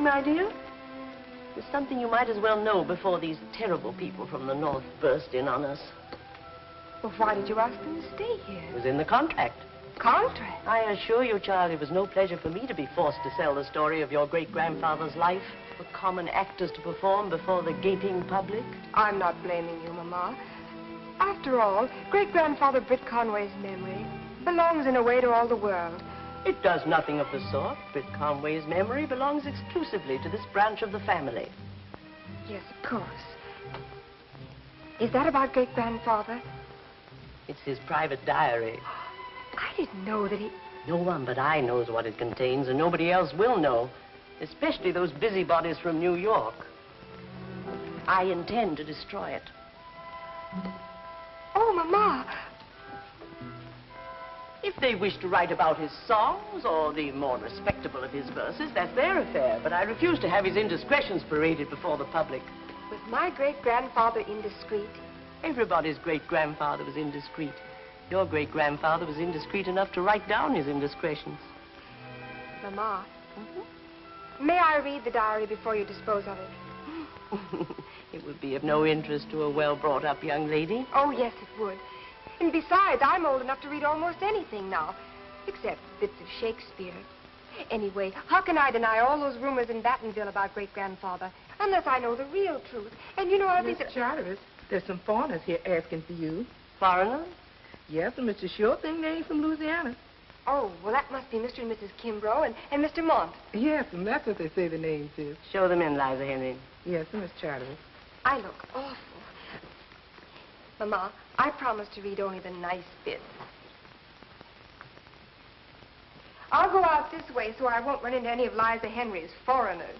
My dear, there's something you might as well know before these terrible people from the north burst in on us. Well, why did you ask them to stay here? It was in the contract. Contract? I assure you, child, it was no pleasure for me to be forced to sell the story of your great-grandfather's life for common actors to perform before the gaping public. I'm not blaming you, Mama. After all, great-grandfather Britt Conway's memory belongs in a way to all the world. It does nothing of the sort. Britt Conway's memory belongs exclusively to this branch of the family. Yes, of course. Is that about great-grandfather? It's his private diary. I didn't know that he... No one but I knows what it contains, and nobody else will know, especially those busybodies from New York. I intend to destroy it. Oh, Mama, If they wish to write about his songs or the more respectable of his verses, that's their affair. But I refuse to have his indiscretions paraded before the public. was my great-grandfather indiscreet? Everybody's great-grandfather was indiscreet. Your great-grandfather was indiscreet enough to write down his indiscretions. Mama, mm-hmm. may I read the diary before you dispose of it? it would be of no interest to a well-brought-up young lady. Oh, yes, it would. And besides, I'm old enough to read almost anything now, except bits of Shakespeare. Anyway, how can I deny all those rumors in Battenville about great-grandfather, unless I know the real truth? And you know, I Miss think that... Charteris, there's some foreigners here asking for you. Foreigners? Yes, and Mr. Sure think they ain't from Louisiana. Oh, well, that must be Mr. and Mrs. Kimbrough and, and Mr. Mont. Yes, and that's what they say the names is. Show them in, Liza Henry. Yes, and Miss Charteris. I look awful. Mama, I promised to read only the nice bits. I'll go out this way so I won't run into any of Liza Henry's foreigners.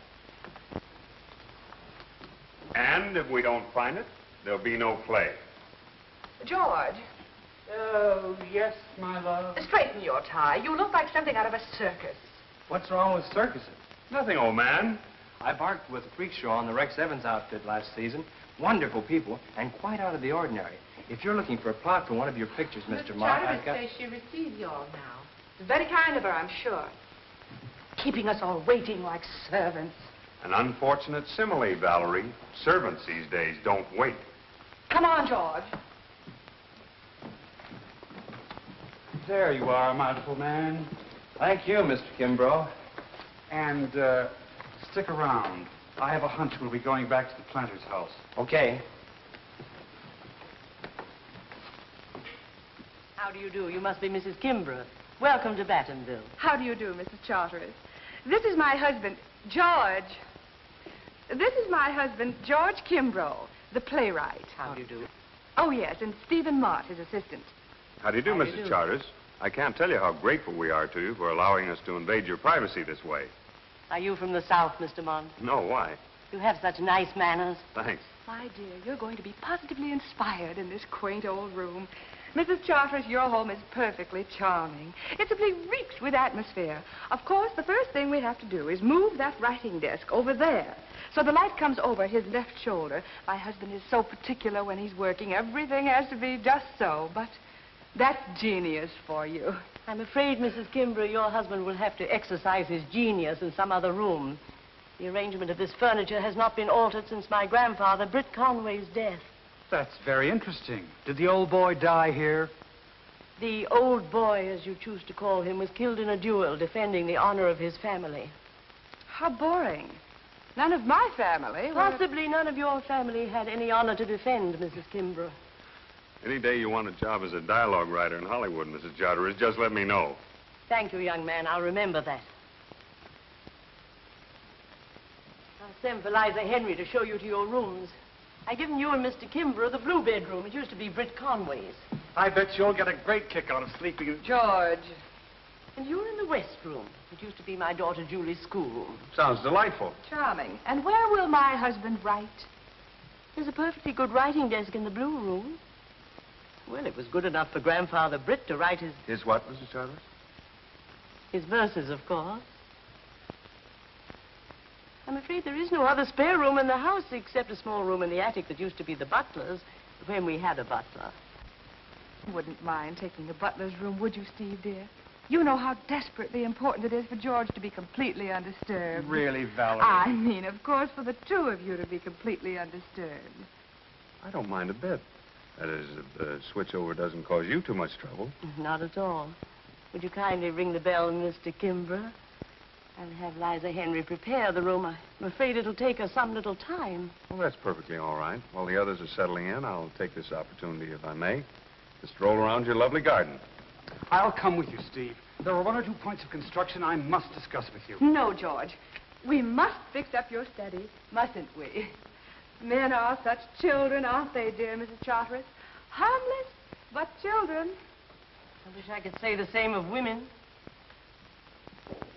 And if we don't find it, there'll be no play. George, Oh, yes, my love. straighten your tie. You look like something out of a circus. What's wrong with circuses? Nothing, old man. I barked with a freak show on the Rex Evans outfit last season. Wonderful people, and quite out of the ordinary. If you're looking for a plot for one of your pictures, Mr. Mott, I've got... says she received you all now. It's very kind of her, I'm sure. Keeping us all waiting like servants. An unfortunate simile, Valerie. Servants these days don't wait. Come on, George. There you are, my little man. Thank you, Mr. Kimbrough. And, uh, stick around. I have a hunch we'll be going back to the planter's house. Okay. How do you do? You must be Mrs. Kimbrough. Welcome to Battenville. How do you do, Mrs. Charteris? This is my husband, George. This is my husband, George Kimbrough, the playwright. How do you do? Oh, yes, and Stephen Mott, his assistant. How do you do, How do you Mrs. do? Charters? I can't tell you how grateful we are to you for allowing us to invade your privacy this way. Are you from the South, Mr. Mont? No, why? You have such nice manners. Thanks. My dear, you're going to be positively inspired in this quaint old room. Mrs. Charteris, your home is perfectly charming. It simply reeks with atmosphere. Of course, the first thing we have to do is move that writing desk over there. So the light comes over his left shoulder. My husband is so particular when he's working. Everything has to be just so. But that's genius for you. I'm afraid, Mrs. Kimbrough, your husband will have to exercise his genius in some other room. The arrangement of this furniture has not been altered since my grandfather, Britt Conway's death. That's very interesting. Did the old boy die here? The old boy, as you choose to call him, was killed in a duel defending the honor of his family. How boring. None of my family. were- Possibly none of your family had any honor to defend, Mrs. Kimbrough. Any day you want a job as a dialogue writer in Hollywood, Mrs. Charters, just let me know. Thank you, young man. I'll remember that. I'll send for Liza Henry to show you to your rooms. I've given you and Mr. Kimbrough the blue bedroom. It used to be Britt Conway's. I bet you'll get a great kick out of sleeping in... George. And you're in the west room. It used to be my daughter Julie's schoolroom. Sounds delightful. Charming. And where will my husband write? There's a perfectly good writing desk in the blue room. Well, it was good enough for Grandfather Britt to write his, His what, Mrs. Charters? his verses, of course. I'm afraid there is no other spare room in the house except a small room in the attic that used to be the butler's when we had a butler. You Wouldn't mind taking the butler's room, would you, Steve, dear? You know how desperately important it is for George to be completely undisturbed. Really, Valerie? I mean, of course, for the two of you to be completely undisturbed. I don't mind a bit. That is, if the switchover doesn't cause you too much trouble. Not at all. Would you kindly ring the bell, Mr. Kimbrough? I'll have Liza Henry prepare the room. I'm afraid it'll take her some little time. Well, that's perfectly all right. While the others are settling in, I'll take this opportunity, if I may, to stroll around your lovely garden. I'll come with you, Steve. There are one or two points of construction I must discuss with you. No, George. We must fix up your study, mustn't we? Men are such children, aren't they, dear Mrs. Charteris? Harmless, but children. I wish I could say the same of women.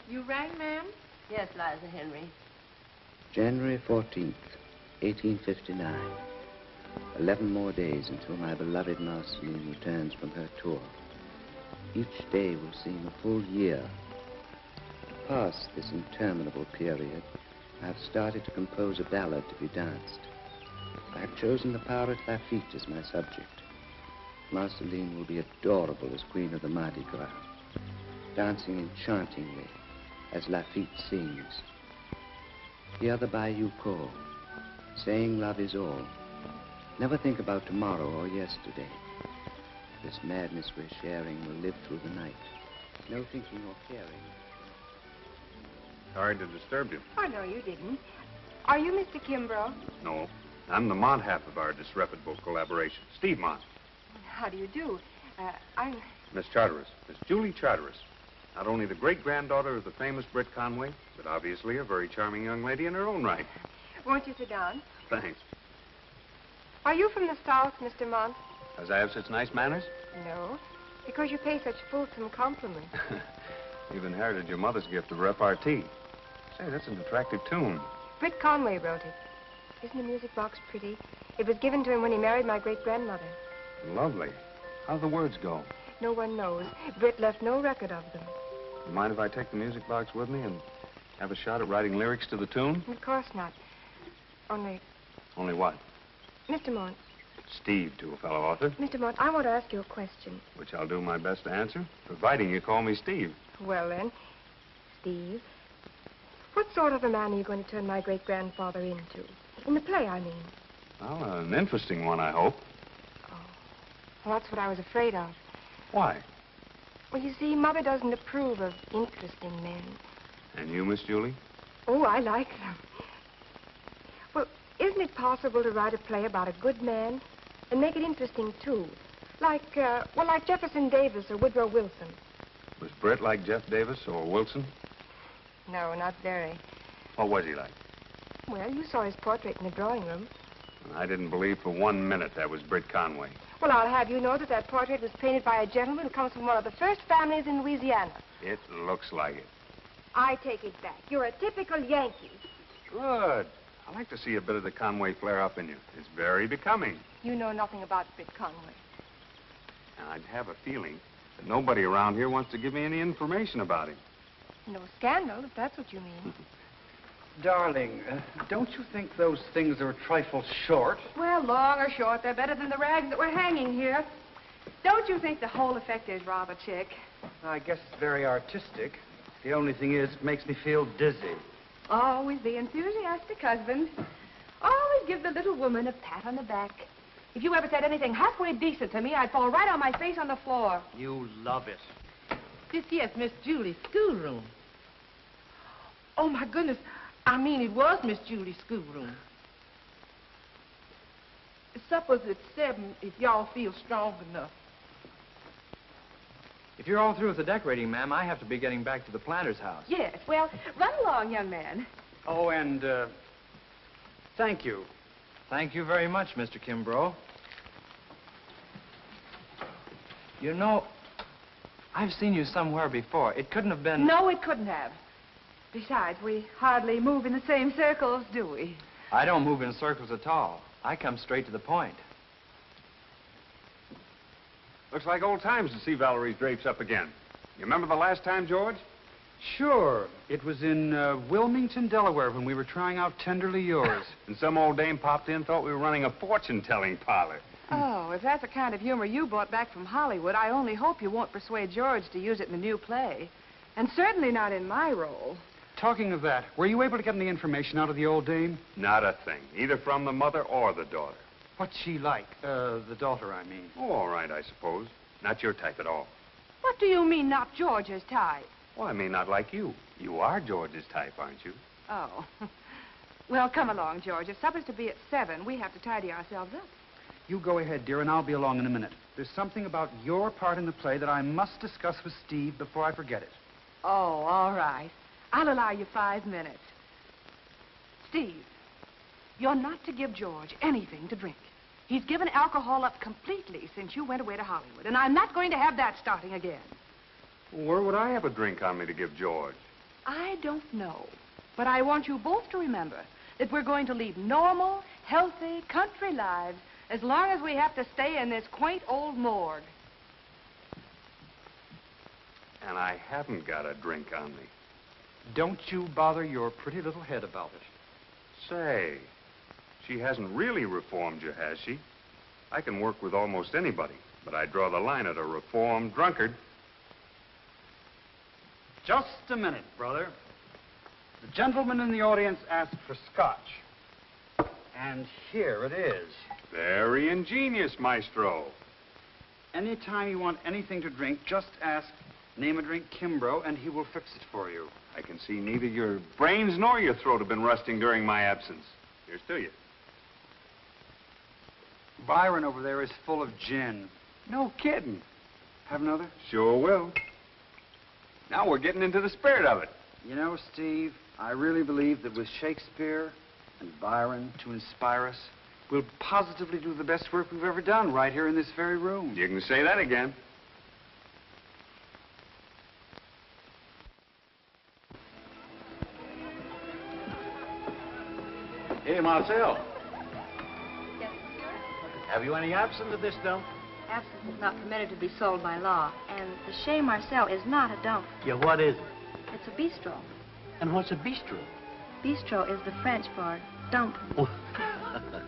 You rang, ma'am? Yes, Liza Henry. January 14th, 1859. Eleven more days until my beloved Marceline returns from her tour. Each day will seem a full year. Past this interminable period, I have started to compose a ballad to be danced. I have chosen the power pirate Lafitte as my subject. Marceline will be adorable as Queen of the Mardi Gras, dancing enchantingly as Lafitte sings. Hear the bayou call, saying love is all. Never think about tomorrow or yesterday. This madness we're sharing will live through the night. No thinking or caring. Sorry to disturb you. Oh, no, you didn't. Are you Mr. Kimbrough? No. I'm the Mont half of our disreputable collaboration. Steve Mont. How do you do? Uh, I'm... Miss Charteris. Miss Julie Charteris. Not only the great-granddaughter of the famous Britt Conway, but obviously a very charming young lady in her own right. Won't you sit down? Thanks. Are you from the South, Mr. Mont? As I have such nice manners? No, because you pay such fulsome compliments. You've inherited your mother's gift of repartee. Say, that's an attractive tune. Britt Conway wrote it. Isn't the music box pretty? It was given to him when he married my great-grandmother. Lovely. How do the words go? No one knows. Britt left no record of them. Mind if I take the music box with me and have a shot at writing lyrics to the tune? Of course not. Only, Only what? Mr. Mont, Steve to a fellow author, Mr. Mont, I want to ask you a question. which I'll do my best to answer, providing you call me Steve. Well, then, Steve, what sort of a man are you going to turn my great-grandfather into? In the play, I mean. Well, an interesting one, I hope. Oh. Well, that's what I was afraid of. Why? Well, you see, Mother doesn't approve of interesting men. And you, Miss Julie? Oh, I like them. Well, isn't it possible to write a play about a good man and make it interesting, too? Like, uh, well, like Jefferson Davis or Woodrow Wilson. Was Britt like Jeff Davis or Wilson? No, not very. What was he like? Well, you saw his portrait in the drawing room. I didn't believe for one minute that was Britt Conway. Well, I'll have you know that that portrait was painted by a gentleman who comes from one of the first families in Louisiana. It looks like it. I take it back. You're a typical Yankee. Good. I like to see a bit of the Conway flare up in you. It's very becoming. You know nothing about Britt Conway. And I'd have a feeling that nobody around here wants to give me any information about him. No scandal, if that's what you mean. Darling, uh, don't you think those things are a trifle short? Well, long or short, they're better than the rags that we're hanging here. Don't you think the whole effect is rather chic? I guess it's very artistic. The only thing is, it makes me feel dizzy. Always the enthusiastic husband. Always give the little woman a pat on the back. If you ever said anything halfway decent to me, I'd fall right on my face on the floor. You love it. This here's Miss Julie's schoolroom. Oh, my goodness. I mean, it was Miss Julie's schoolroom. Supper's at seven if y'all feel strong enough. If you're all through with the decorating, ma'am, I have to be getting back to the planter's house. Yes, well, run along, young man. Oh, and, uh, thank you. Thank you very much, Mr. Kimbrough. You know, I've seen you somewhere before. It couldn't have been... No, it couldn't have. Besides, we hardly move in the same circles, do we? I don't move in circles at all. I come straight to the point. Looks like old times to see Valerie's drapes up again. You remember the last time, George? Sure. It was in uh, Wilmington, Delaware, when we were trying out Tenderly Yours. And some old dame popped in, thought we were running a fortune-telling parlor. Oh, if that's the kind of humor you brought back from Hollywood, I only hope you won't persuade George to use it in the new play. And certainly not in my role. Talking of that, were you able to get any information out of the old dame? Not a thing, either from the mother or the daughter. What's she like? Uh, the daughter, I mean. Oh, all right, I suppose. Not your type at all. What do you mean, not George's type? Well, I mean, not like you. You are George's type, aren't you? Oh. well, come along, George. If supper's to be at seven, we have to tidy ourselves up. You go ahead, dear, and I'll be along in a minute. There's something about your part in the play that I must discuss with Steve before I forget it. Oh, all right. I'll allow you five minutes. Steve, you're not to give George anything to drink. He's given alcohol up completely since you went away to Hollywood, and I'm not going to have that starting again. Where would I have a drink on me to give George? I don't know, but I want you both to remember that we're going to lead normal, healthy, country lives as long as we have to stay in this quaint old morgue. And I haven't got a drink on me. Don't you bother your pretty little head about it. Say, she hasn't really reformed you, has she? I can work with almost anybody, but I draw the line at a reformed drunkard. Just a minute, brother. The gentleman in the audience asked for scotch. And here it is. Very ingenious, Maestro. Anytime you want anything to drink, just ask, name a drink Kimbrough, and he will fix it for you. I can see neither your brains nor your throat have been rusting during my absence. Here's to you. Byron over there is full of gin. No kidding. Have another? Sure will. Now we're getting into the spirit of it. You know, Steve, I really believe that with Shakespeare and Byron to inspire us, we'll positively do the best work we've ever done right here in this very room. You can say that again. Hey, Marcel, Yes, have you any absinthe at this dump? Absinthe is not permitted to be sold by law, and the Chez Marcel is not a dump. Yeah, what is it? It's a bistro. And what's a bistro? Bistro is the French for dump. Oh.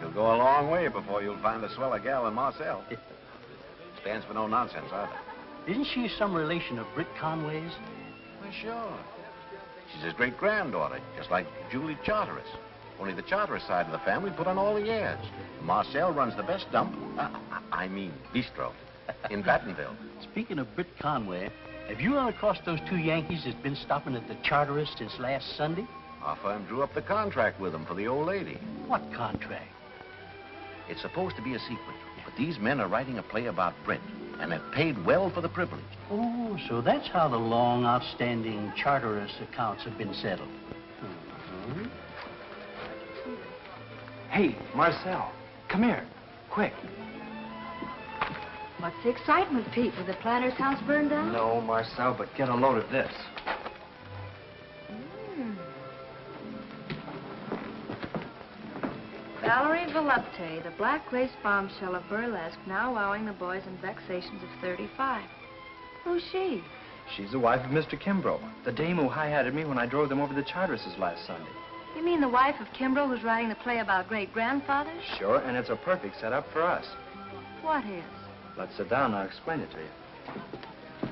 You'll go a long way before you'll find a swell gal in Marcel. Stands for no nonsense, either. Isn't she some relation of Britt Conway's? Well, sure. She's his great granddaughter, just like Julie Charteris. Only the Charteris side of the family put on all the airs. Marcel runs the best dump, uh, I mean bistro, in Battenville. Speaking of Britt Conway, have you run across those two Yankees that's been stopping at the Charteris since last Sunday? Our firm drew up the contract with them for the old lady. What contract? It's supposed to be a secret, but these men are writing a play about Britt, and have paid well for the privilege. Oh, so that's how the long outstanding Charterist accounts have been settled. Mhm. Hey, Marcel, come here. Quick. What's the excitement, Pete? With the planter's house burned down? No, Marcel, but get a load of this. Valerie Volupte, the black lace bombshell of burlesque, now wowing the boys in vexations of 35. Who's she? She's the wife of Mr. Kimbrough, the dame who high-hatted me when I drove them over to the Charterists last Sunday. You mean the wife of Kimbrough who's writing the play about great-grandfathers? Sure, and it's a perfect setup for us. What is? Let's sit down and I'll explain it to you.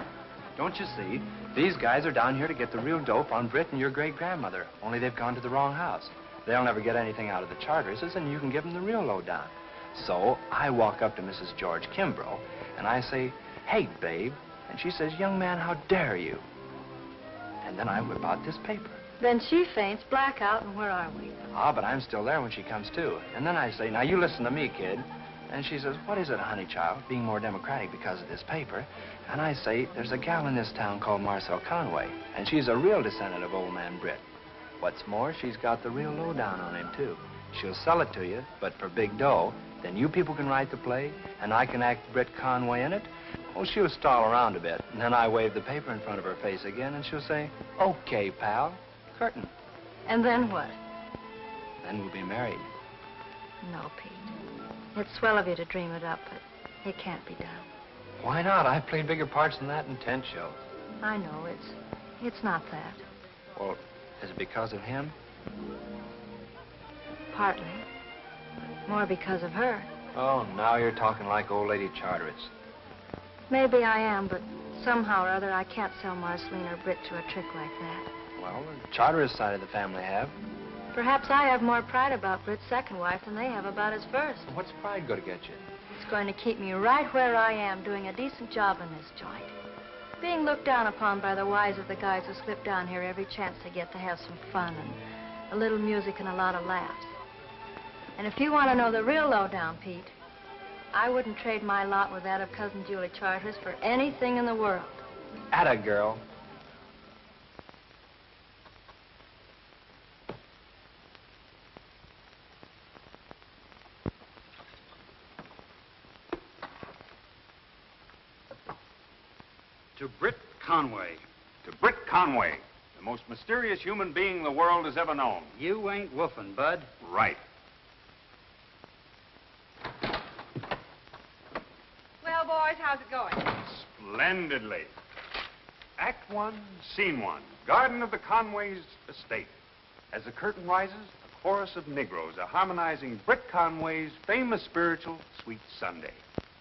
Don't you see? These guys are down here to get the real dope on Britt and your great-grandmother, only they've gone to the wrong house. They'll never get anything out of the Charterists, and you can give them the real lowdown. So I walk up to Mrs. George Kimbrough, and I say, hey, babe. And she says, young man, how dare you? And then I whip out this paper. Then she faints, blackout, and where are we? Ah, but I'm still there when she comes to. And then I say, now you listen to me, kid. And she says, what is it, honey child, being more democratic because of this paper? And I say, there's a gal in this town called Marcel Conway, and she's a real descendant of old man Britt. What's more, she's got the real lowdown on him, too. She'll sell it to you, but for big dough. Then you people can write the play, and I can act Britt Conway in it. Well, she'll stall around a bit, and then I wave the paper in front of her face again, and she'll say, okay, pal, curtain. And then what? Then we'll be married. No, Pete. It's swell of you to dream it up, but it can't be done. Why not? I've played bigger parts than that in ten shows. I know, it's... it's not that. Well, is it because of him? Partly. More because of her. Oh, now you're talking like old lady Charteris. Maybe I am, but somehow or other I can't sell Marceline or Britt to a trick like that. Well, the Charteris side of the family have. Perhaps I have more pride about Britt's second wife than they have about his first. What's pride going to get you? It's going to keep me right where I am, doing a decent job in this joint. Being looked down upon by the wives of the guys who slip down here every chance they get to have some fun and a little music and a lot of laughs. And if you want to know the real lowdown, Pete, I wouldn't trade my lot with that of Cousin Julie Charters for anything in the world. Atta girl. To Britt Conway. To Britt Conway, the most mysterious human being the world has ever known. You ain't woofing, Bud. Right. Well, boys, how's it going? Splendidly. Act one, scene one. Garden of the Conways' estate. As the curtain rises, a chorus of Negroes are harmonizing Britt Conway's famous spiritual, Sweet Sunday.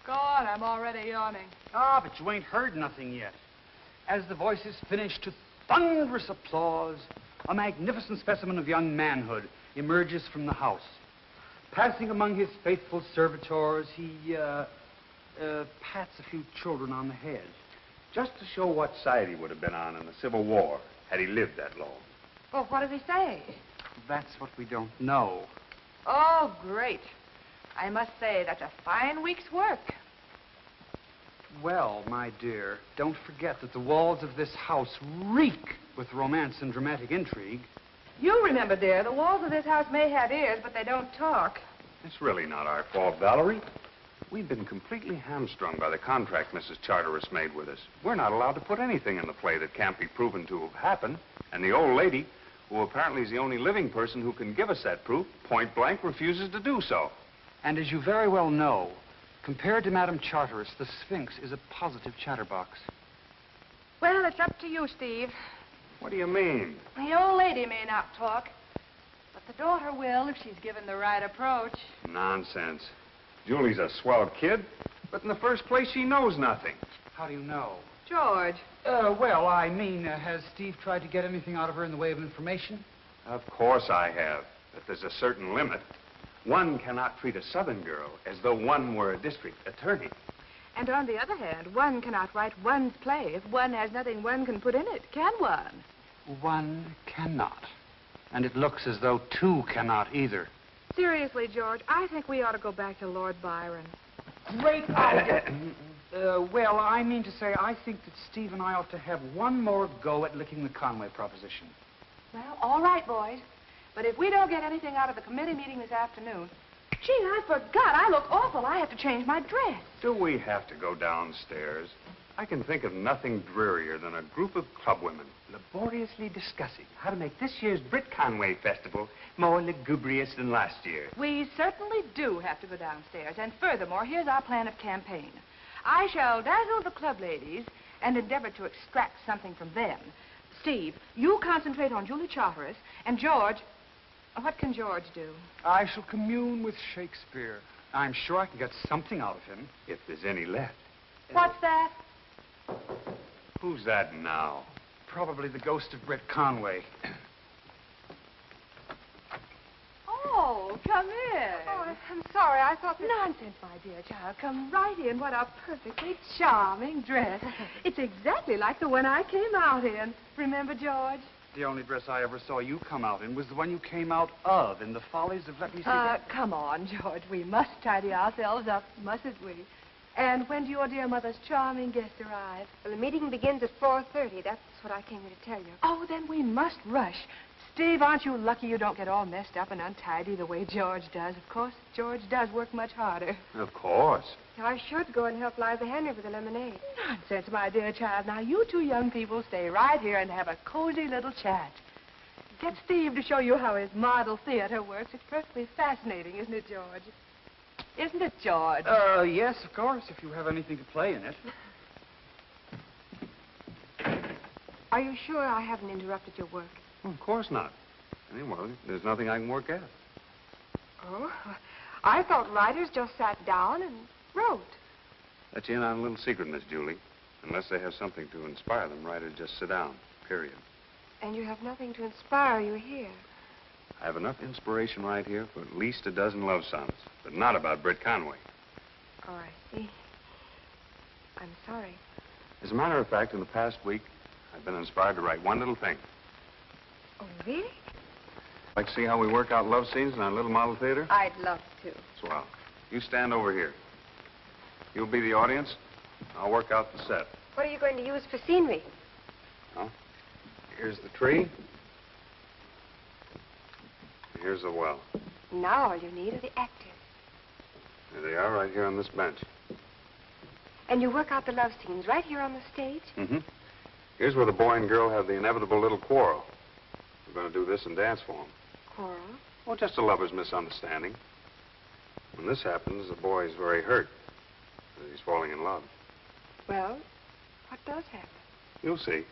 God, I'm already yawning. Ah, but you ain't heard nothing yet. As the voices finish to thunderous applause, a magnificent specimen of young manhood emerges from the house. Passing among his faithful servitors, he, uh, uh, pats a few children on the head. Just to show what side he would have been on in the Civil War had he lived that long. Well, what does he say? That's what we don't know. Oh, great. I must say, that's a fine week's work. Well, my dear, don't forget that the walls of this house reek with romance and dramatic intrigue. You remember, dear, the walls of this house may have ears, but they don't talk. It's really not our fault, Valerie. We've been completely hamstrung by the contract Mrs. Charteris made with us. We're not allowed to put anything in the play that can't be proven to have happened. And the old lady, who apparently is the only living person who can give us that proof, point blank refuses to do so. And as you very well know, compared to Madame Charteris, the Sphinx is a positive chatterbox. Well, it's up to you, Steve. What do you mean? The old lady may not talk, but the daughter will if she's given the right approach. Nonsense. Julie's a swell kid, but in the first place, she knows nothing. How do you know? George. Uh, well, I mean, uh, has Steve tried to get anything out of her in the way of information? Of course I have, but there's a certain limit. One cannot treat a Southern girl as though one were a district attorney. And on the other hand, one cannot write one's play if one has nothing one can put in it, can one? One cannot. And it looks as though two cannot either. Seriously, George, I think we ought to go back to Lord Byron. Great idea. uh, well, I mean to say, I think that Steve and I ought to have one more go at licking the Conway proposition. Well, all right, boys. But if we don't get anything out of the committee meeting this afternoon, gee, I forgot. I look awful. I have to change my dress. Do we have to go downstairs? I can think of nothing drearier than a group of club women laboriously discussing how to make this year's Britt Conway Festival more lugubrious than last year. We certainly do have to go downstairs. And furthermore, here's our plan of campaign. I shall dazzle the club ladies and endeavor to extract something from them. Steve, you concentrate on Julie Charteris, and George, what can George do? I shall commune with Shakespeare. I'm sure I can get something out of him. If there's any left. What's that? Who's that now? Probably the ghost of Britt Conway. Oh, come in. Oh, I'm sorry. I thought that... Nonsense, my dear child. Come right in. What a perfectly charming dress. It's exactly like the one I came out in. Remember, George? The only dress I ever saw you come out in was the one you came out of in the follies of Let Me See Uh, That. come on, George. We must tidy ourselves up, mustn't we? And when do your dear mother's charming guest arrive? Well, the meeting begins at 4.30. That's what I came here to tell you. Oh, then we must rush. Steve, aren't you lucky you don't get all messed up and untidy the way George does? Of course, George does work much harder. Of course. I should go and help Liza Henry with the lemonade. Nonsense, my dear child. Now, you two young people stay right here and have a cozy little chat. Get Steve to show you how his model theater works. It's perfectly fascinating, isn't it, George? Isn't it, George? Uh, yes, of course, if you have anything to play in it. Are you sure I haven't interrupted your work? Well, of course not. Anyway, there's nothing I can work at. Oh, I thought writers just sat down and wrote. Let you in on a little secret, Miss Julie. Unless they have something to inspire them, writers just sit down, period. And you have nothing to inspire you here. I have enough inspiration right here for at least a dozen love sonnets, but not about Britt Conway. Oh, I see. I'm sorry. As a matter of fact, in the past week, I've been inspired to write one little thing. Oh, really? Like to see how we work out love scenes in our little model theater? I'd love to. Swell. You stand over here. You'll be the audience. I'll work out the set. What are you going to use for scenery? Well, here's the tree. Here's the well. Now all you need are the actors. There they are, right here on this bench. And you work out the love scenes right here on the stage? Mm-hmm. Here's where the boy and girl have the inevitable little quarrel. We're going to do this and dance for. Quarrel? Well, just a lover's misunderstanding. When this happens, the boy is very hurt. He's falling in love. Well, what does happen? You'll see.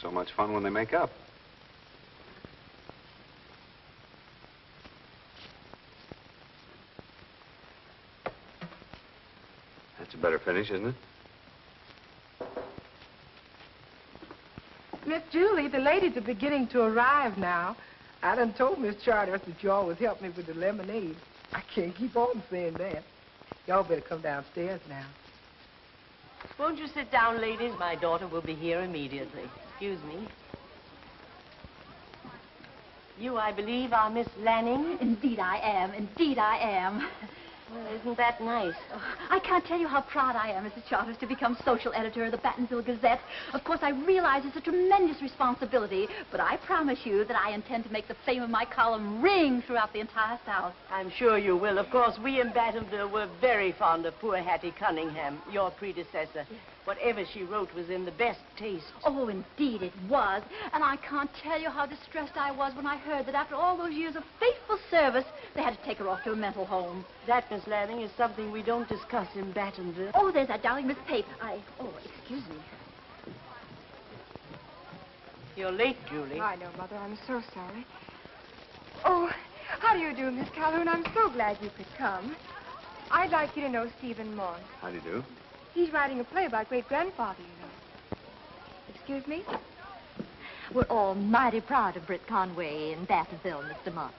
So much fun when they make up. That's a better finish, isn't it? Miss Julie, the ladies are beginning to arrive now. I done told Miss Charters that you always help me with the lemonade. I can't keep on saying that. Y'all better come downstairs now. Won't you sit down, ladies? My daughter will be here immediately. Excuse me. You, I believe, are Miss Lanning? Indeed I am. Indeed I am. Well, isn't that nice? Oh, I can't tell you how proud I am, Mrs. Charters, to become social editor of the Battenville Gazette. Of course, I realize it's a tremendous responsibility, but I promise you that I intend to make the fame of my column ring throughout the entire South. I'm sure you will. Of course, we in Battenville were very fond of poor Hattie Cunningham, your predecessor. Whatever she wrote was in the best taste. Oh, indeed it was. And I can't tell you how distressed I was when I heard that after all those years of faithful service, they had to take her off to a mental home. That, Miss Lanning, is something we don't discuss in Battenville. Oh, there's that darling Miss Pape. I... Oh, excuse me. You're late, Julie. I know, Mother. I'm so sorry. Oh, how do you do, Miss Calhoun? I'm so glad you could come. I'd like you to know Stephen Mont. How do you do? He's writing a play about great-grandfather, you know. Excuse me? We're all mighty proud of Britt Conway in Battenville, Mr. Mott.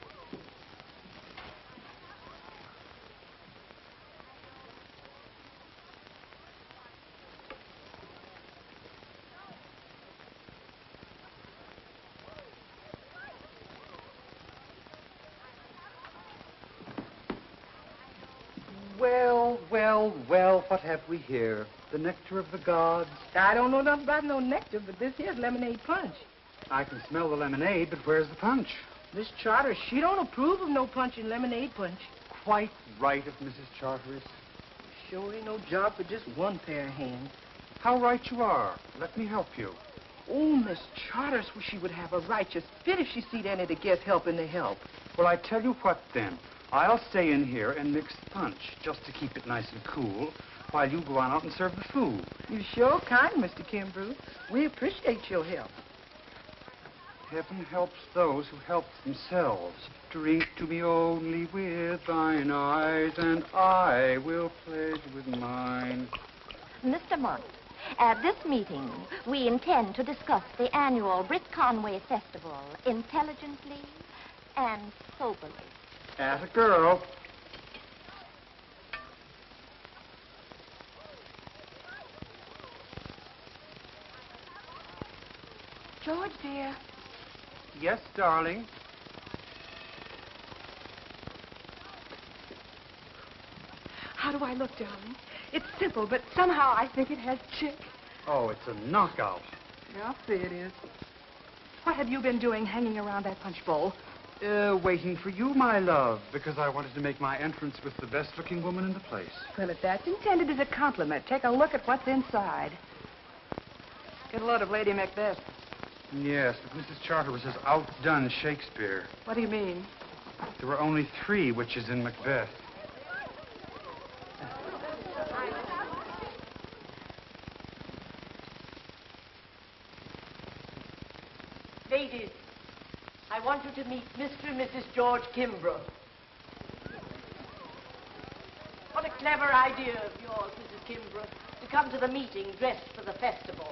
Well, well, what have we here? The nectar of the gods. I don't know nothing about no nectar, but this here's lemonade punch. I can smell the lemonade, but where's the punch? Miss Charter, she don't approve of no punch in lemonade punch. Quite right of Mrs. Charteris. Sure ain't no job for just one pair of hands. How right you are. Let me help you. Oh, Miss Charters, well, she would have a righteous fit if she see any of the guests helping the help. Well, I tell you what, then. I'll stay in here and mix the punch, just to keep it nice and cool, while you go on out and serve the food. You're sure kind, Mr. Kimbrough. We appreciate your help. Heaven helps those who help themselves. Drink to me only with thine eyes, and I will pledge with mine. Mr. Mont, at this meeting, we intend to discuss the annual Britt Conway Festival intelligently and soberly. As a girl. George, dear. Yes, darling. How do I look, darling? It's simple, but somehow I think it has chick. Oh, it's a knockout. I'll see it is. What have you been doing hanging around that punch bowl? Uh, waiting for you, my love, because I wanted to make my entrance with the best-looking woman in the place. Well, if that's intended as a compliment, take a look at what's inside. Get a load of Lady Macbeth. Yes, but Mrs. Charteris has outdone Shakespeare. What do you mean? There were only three witches in Macbeth. Ladies, I want you to meet Mr. and Mrs. George Kimbrough. What a clever idea of yours, Mrs. Kimbrough, to come to the meeting dressed for the festival.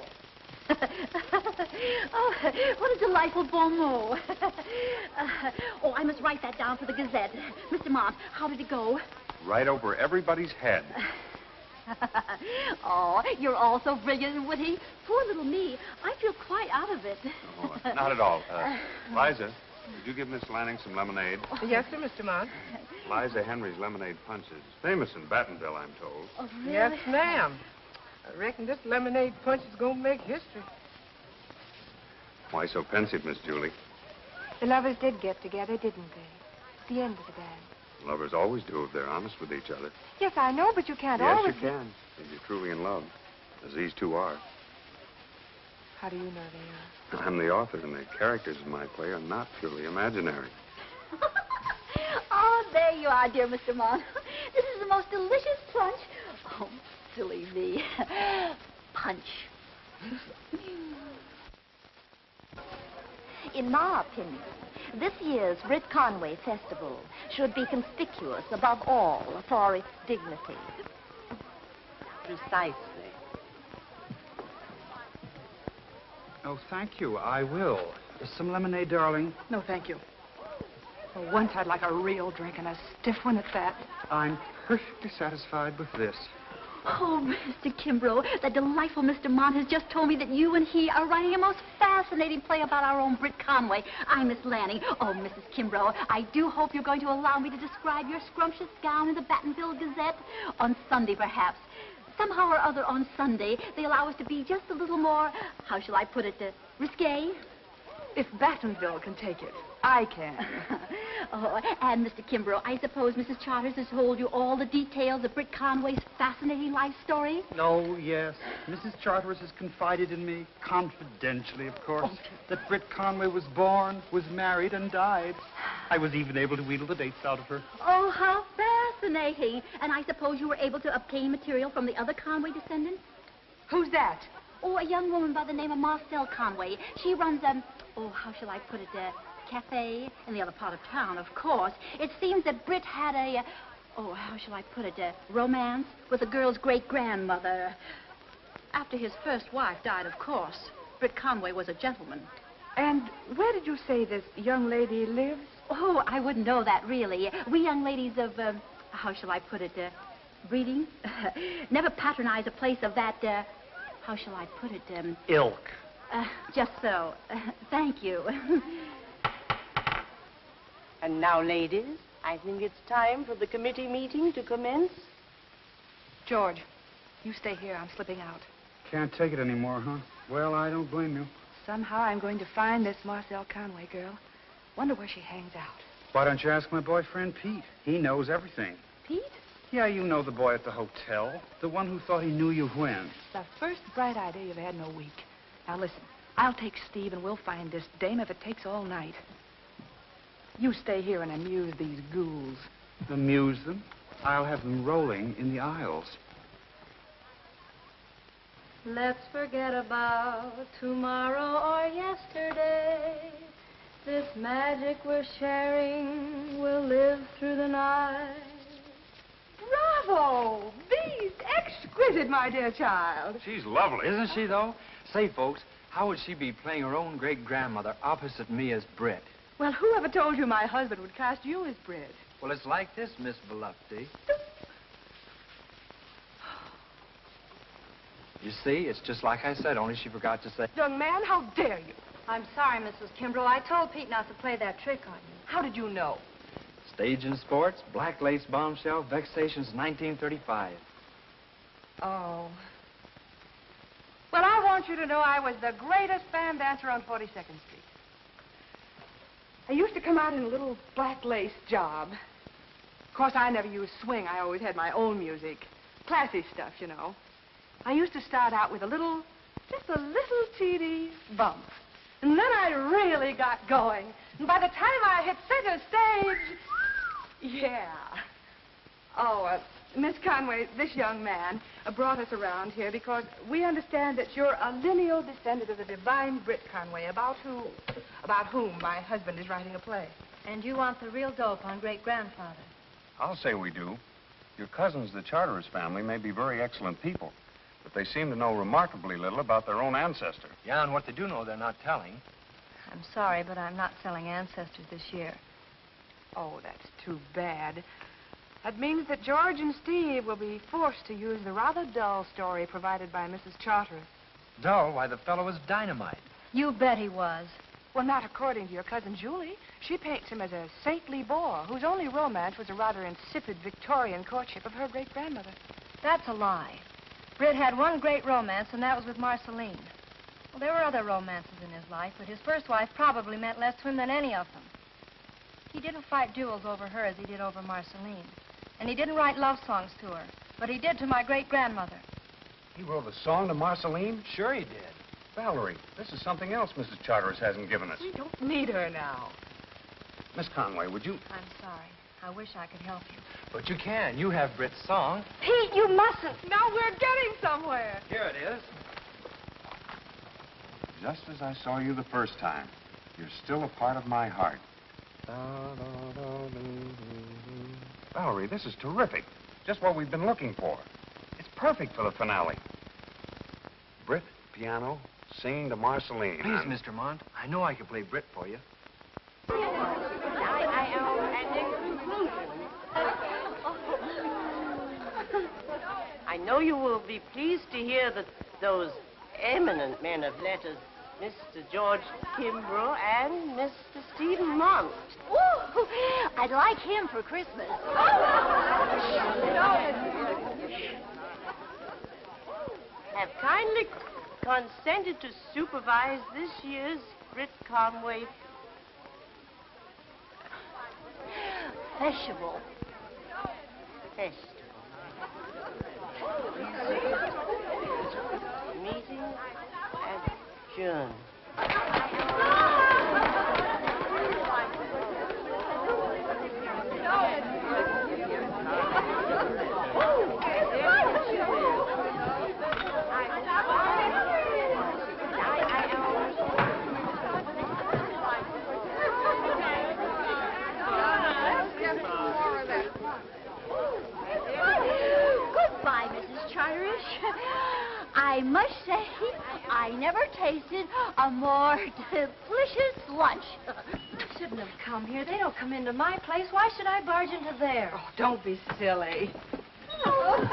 oh, what a delightful bon mot. Uh, oh, I must write that down for the Gazette. Mr. Mont, how did it go? Right over everybody's head. oh, you're all so brilliant and witty. Poor little me. I feel quite out of it. Oh, not at all. Uh, Liza, would you give Miss Lanning some lemonade? Yes, sir, Mr. Mont. Liza Henry's lemonade punch is famous in Battenville, I'm told. Oh, really? Yes, ma'am. I reckon this lemonade punch is going to make history. Why so pensive, Miss Julie? The lovers did get together, didn't they? The end of the dance. Lovers always do if they're honest with each other. Yes, I know, but you can't yes, always... you can, if you're truly in love, as these two are. How do you know they are? I'm the author, and the characters in my play are not purely imaginary. oh, there you are, dear Mr. Mont. This is the most delicious punch. Oh, silly me. punch. In my opinion, this year's Britt Conway Festival should be conspicuous above all for its dignity. Precisely. Oh, thank you. I will. Some lemonade, darling. No, thank you. For once, I'd like a real drink, and a stiff one at that. I'm perfectly satisfied with this. Oh, Mr. Kimbrough, that delightful Mr. Mont has just told me that you and he are writing a most fascinating play about our own Britt Conway. I'm Miss Lanning. Oh, Mrs. Kimbrough, I do hope you're going to allow me to describe your scrumptious gown in the Battenville Gazette. On Sunday, perhaps. Somehow or other on Sunday, they allow us to be just a little more, how shall I put it, uh, risque? If Battenville can take it, I can. oh, and Mr. Kimbrough, I suppose Mrs. Charteris has told you all the details of Britt Conway's fascinating life story? Oh, yes. Mrs. Charteris has confided in me, confidentially, of course, that Britt Conway was born, was married, and died. I was even able to wheedle the dates out of her. Oh, how fascinating. And I suppose you were able to obtain material from the other Conway descendants? Who's that? Oh, a young woman by the name of Marcel Conway. She runs a, oh, how shall I put it, a cafe in the other part of town, of course. It seems that Britt had a, oh, how shall I put it, a romance with the girl's great-grandmother. After his first wife died, of course, Britt Conway was a gentleman. And where did you say this young lady lives? Oh, I wouldn't know that, really. We young ladies of, uh, how shall I put it, uh, breeding, never patronize a place of that, uh, how shall I put it, um... Ilk. Uh, just so. Uh, thank you. and now, ladies, I think it's time for the committee meeting to commence. George, you stay here. I'm slipping out. Can't take it anymore, huh? Well, I don't blame you. Somehow I'm going to find this Marcel Conway girl. Wonder where she hangs out. Why don't you ask my boyfriend, Pete? He knows everything. Pete? Yeah, you know the boy at the hotel. The one who thought he knew you when. The first bright idea you've had in a week. Now listen, I'll take Steve and we'll find this dame if it takes all night. You stay here and amuse these ghouls. Amuse them? I'll have them rolling in the aisles. Let's forget about tomorrow or yesterday. This magic we're sharing will live through the night. Bravo! Bees exquisite, my dear child. She's lovely. Isn't she, though? Say, folks, how would she be playing her own great-grandmother opposite me as Britt? Well, whoever told you my husband would cast you as Britt? Well, it's like this, Miss Volupty. You see, it's just like I said, only she forgot to say... Young man, how dare you? I'm sorry, Mrs. Kimbrough. I told Pete not to play that trick on you. How did you know? Stage and sports, black lace bombshell, vexations, 1935. Oh. Well, I want you to know I was the greatest fan dancer on 42nd Street. I used to come out in a little black lace job. Of course, I never used swing. I always had my own music. Classy stuff, you know. I used to start out with a little, just a little teeny bump. And then I really got going. And by the time I hit center stage, yeah. Oh, uh, Miss Conway, this young man uh, brought us around here because we understand that you're a lineal descendant of the divine Britt Conway, about who, about whom my husband is writing a play. And you want the real dope on great-grandfather. I'll say we do. Your cousins, the Charteris family, may be very excellent people, but they seem to know remarkably little about their own ancestor. Yeah, and what they do know, they're not telling. I'm sorry, but I'm not selling ancestors this year. Oh, that's too bad. That means that George and Steve will be forced to use the rather dull story provided by Mrs. Charteris. Dull? Why, the fellow was dynamite. You bet he was. Well, not according to your cousin Julie. She paints him as a saintly boor whose only romance was a rather insipid Victorian courtship of her great-grandmother. That's a lie. Britt had one great romance, and that was with Marceline. Well, there were other romances in his life, but his first wife probably meant less to him than any of them. He didn't fight duels over her as he did over Marceline. And he didn't write love songs to her, but he did to my great-grandmother. He wrote a song to Marceline? Sure he did. Valerie, this is something else Mrs. Charteris hasn't given us. We don't need her now. Miss Conway, would you... I'm sorry. I wish I could help you. But you can. You have Britt's song. Pete, you mustn't. Now we're getting somewhere. Here it is. Just as I saw you the first time, you're still a part of my heart. Valerie, this is terrific. Just what we've been looking for. It's perfect for the finale. Britt, piano, singing to Marceline. Please, and- Mr. Mont. I know I can play Britt for you. I know you will be pleased to hear that those eminent men of letters, Mr. George Kimbrough and Mr. Stephen Mont. Ooh, I'd like him for Christmas. have kindly consented to supervise this year's Britt Conway Festival. Festival. amanhã. Why should into theirs? Oh, don't be silly. Oh,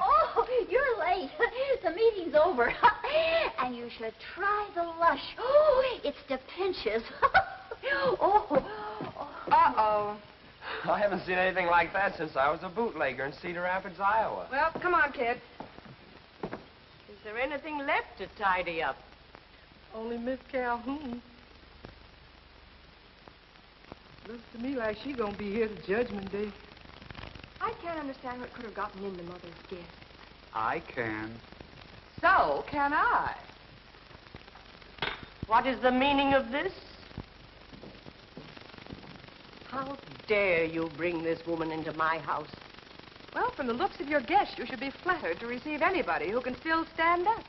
oh, you're late. The meeting's over. and you should try the lush. Oh, it's to pinches. oh, Uh-oh. I haven't seen anything like that since I was a bootlegger in Cedar Rapids, Iowa. Well, come on, kid. Is anything left to tidy up? Only Miss Calhoun. Looks to me like she gonna be here to Judgment Day. I can't understand what could have gotten into Mother's gift. I can. So can I. What is the meaning of this? How dare you bring this woman into my house? Well, from the looks of your guest, you should be flattered to receive anybody who can still stand up.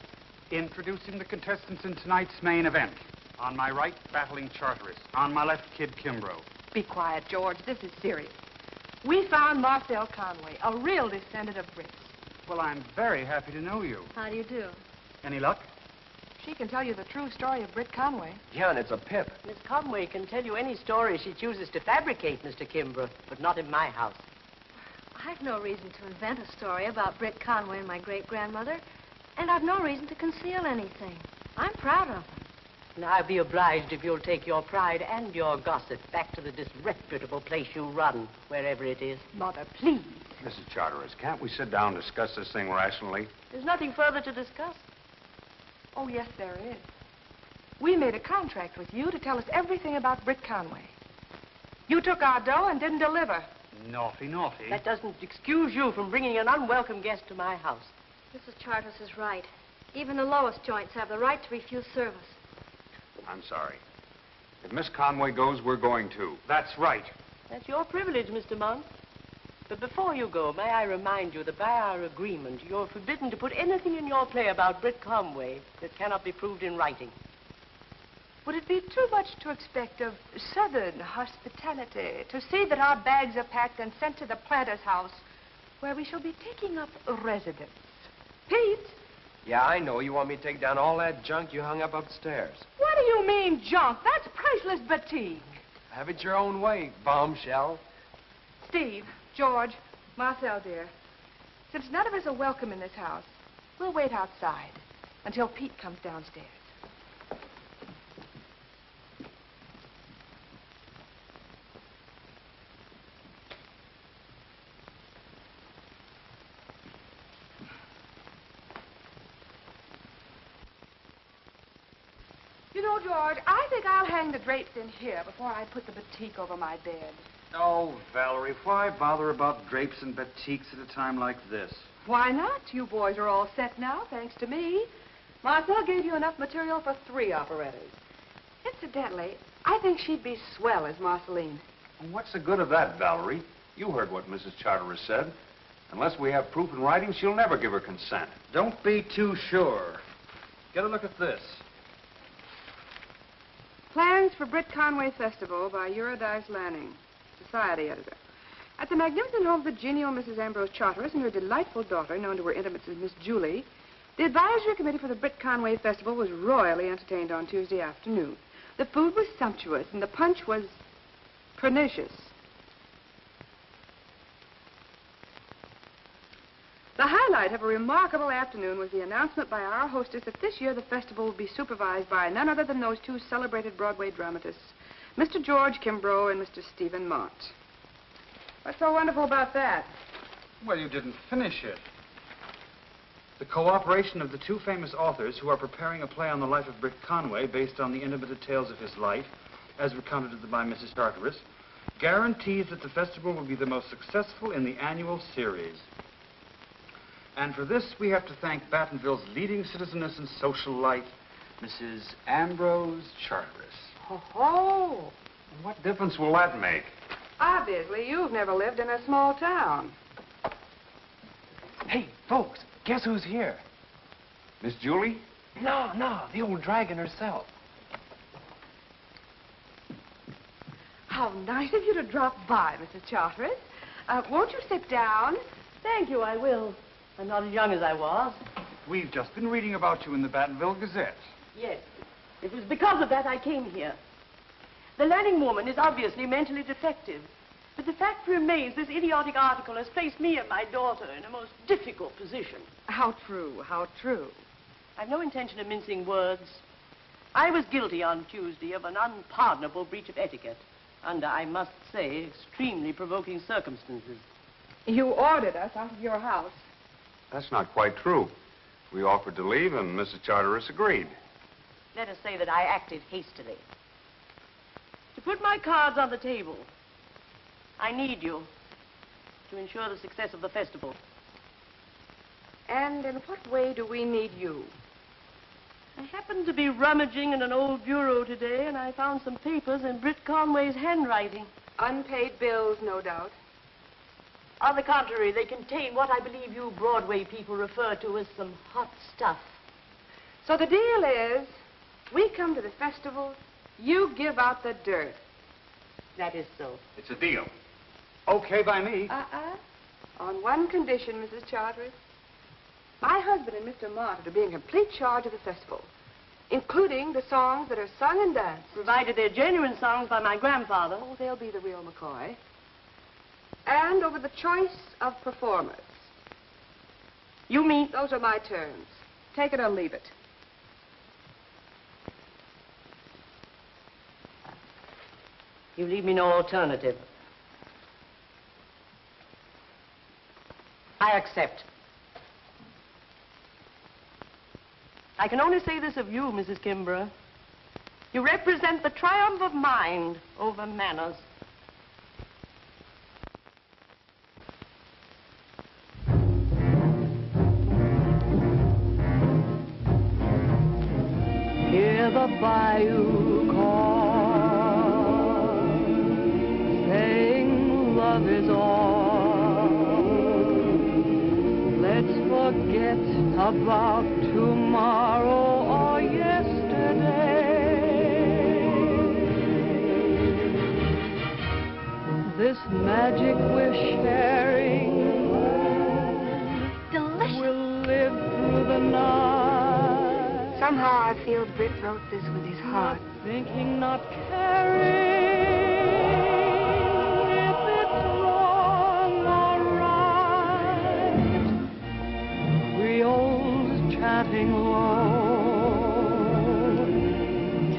Introducing the contestants in tonight's main event. On my right, battling Charteris. On my left, Kid Kimbrough. Be quiet, George. This is serious. We found Marcel Conway, a real descendant of Britt's. Well, I'm very happy to know you. How do you do? Any luck? She can tell you the true story of Britt Conway. Yeah, and it's a pip. Miss Conway can tell you any story she chooses to fabricate, Mr. Kimbrough, but not in my house. I've no reason to invent a story about Britt Conway and my great-grandmother, and I've no reason to conceal anything. I'm proud of them. And I'll be obliged if you'll take your pride and your gossip back to the disreputable place you run, wherever it is. Mother, please. Mrs. Charteris, can't we sit down and discuss this thing rationally? There's nothing further to discuss. Oh, yes, there is. We made a contract with you to tell us everything about Britt Conway. You took our dough and didn't deliver. Naughty, naughty. That doesn't excuse you from bringing an unwelcome guest to my house. Mrs. Charteris is right. Even the lowest joints have the right to refuse service. I'm sorry. If Miss Conway goes, we're going too. That's right. That's your privilege, Mr. Mont. But before you go, may I remind you that by our agreement, you're forbidden to put anything in your play about Britt Conway that cannot be proved in writing. Would it be too much to expect of Southern hospitality to see that our bags are packed and sent to the planter's house, where we shall be taking up residence? Pete, Yeah, I know. You want me to take down all that junk you hung up upstairs. what do you mean, junk? That's priceless batik. Have it your own way, bombshell. Steve, George, Marcel, dear, since none of us are welcome in this house, we'll wait outside until Pete comes downstairs. You know, George, I think I'll hang the drapes in here before I put the batik over my bed. Oh, Valerie, why bother about drapes and batiks at a time like this? Why not? You boys are all set now, thanks to me. Marcel gave you enough material for three operettas. Incidentally, I think she'd be swell as Marceline. What's the good of that, Valerie? You heard what Mrs. Charteris said. Unless we have proof in writing, she'll never give her consent. Don't be too sure. Get a look at this. Plans for Britt Conway Festival by Eurydice Lanning, Society Editor. At the magnificent home of the genial Mrs. Ambrose Charteris and her delightful daughter, known to her intimates as Miss Julie, the advisory committee for the Britt Conway Festival was royally entertained on Tuesday afternoon. The food was sumptuous and the punch was pernicious. Highlight of a remarkable afternoon was the announcement by our hostess that this year the festival will be supervised by none other than those two celebrated Broadway dramatists, Mr. George Kimbrough and Mr. Stephen Mont. What's so wonderful about that? Well, you didn't finish it. The cooperation of the two famous authors who are preparing a play on the life of Britt Conway based on the intimate details of his life, as recounted by Mrs. Charteris, guarantees that the festival will be the most successful in the annual series. And for this, we have to thank Battenville's leading citizeness in social life, Mrs. Ambrose Charteris. Oh, ho! What difference will that make? Obviously, you've never lived in a small town. Hey, folks, guess who's here? Miss Julie? No, no, the old dragon herself. How nice of you to drop by, Mrs. Charteris. Uh, won't you sit down? Thank you, I will. I'm not as young as I was. We've just been reading about you in the Battenville Gazette. Yes. It was because of that I came here. The Lanning woman is obviously mentally defective. But the fact remains this idiotic article has placed me and my daughter in a most difficult position. How true, how true. I've no intention of mincing words. I was guilty on Tuesday of an unpardonable breach of etiquette under, I must say, extremely provoking circumstances. You ordered us out of your house. That's not quite true. We offered to leave, and Mrs. Charteris agreed. Let us say that I acted hastily. To put my cards on the table, I need you to ensure the success of the festival. And in what way do we need you? I happened to be rummaging in an old bureau today, and I found some papers in Britt Conway's handwriting. Unpaid bills, no doubt. On the contrary, they contain what I believe you Broadway people refer to as some hot stuff. So the deal is, we come to the festival, you give out the dirt. That is so. It's a deal. Okay by me. Uh-uh. On one condition, Mrs. Charteris. My husband and Mr. Mont are to be in complete charge of the festival, including the songs that are sung and danced. Provided they're genuine songs by my grandfather. Oh, they'll be the real McCoy. And over the choice of performers. You mean? Those are my terms. Take it or leave it. You leave me no alternative. I accept. I can only say this of you, Mrs. Kimbrough. You represent the triumph of mind over manners. The bayou call, saying love is all. Let's forget about tomorrow or yesterday. This magic we're sharing will live through the night. Somehow I feel Britt wrote this with his heart. Not Thinking, not caring if it's wrong or right. Creoles chatting low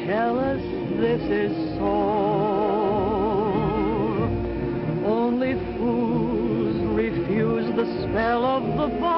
tell us this is so. Only fools refuse the spell of the bayou